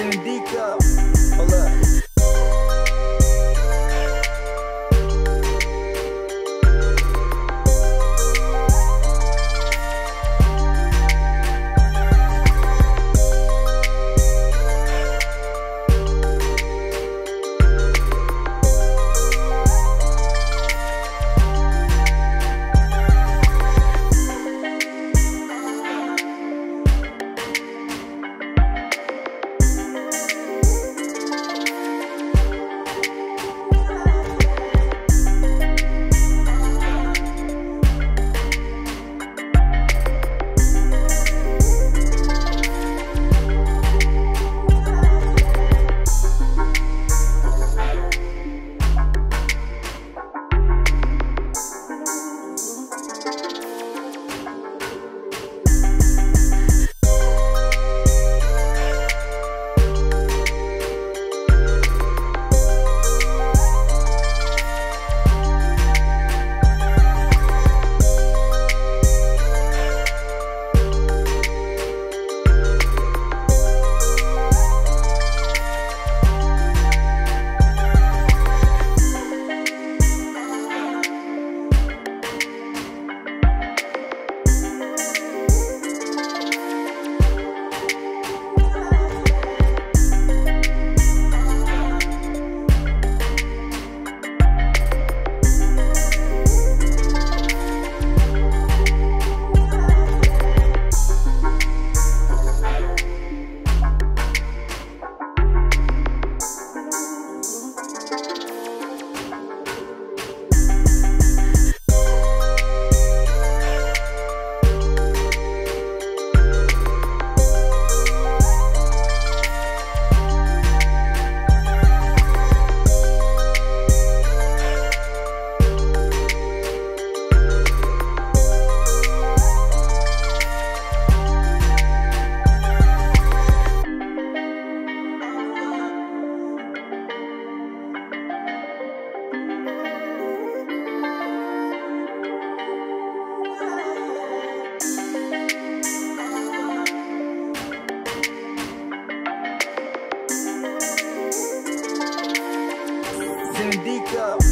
indica. wake up.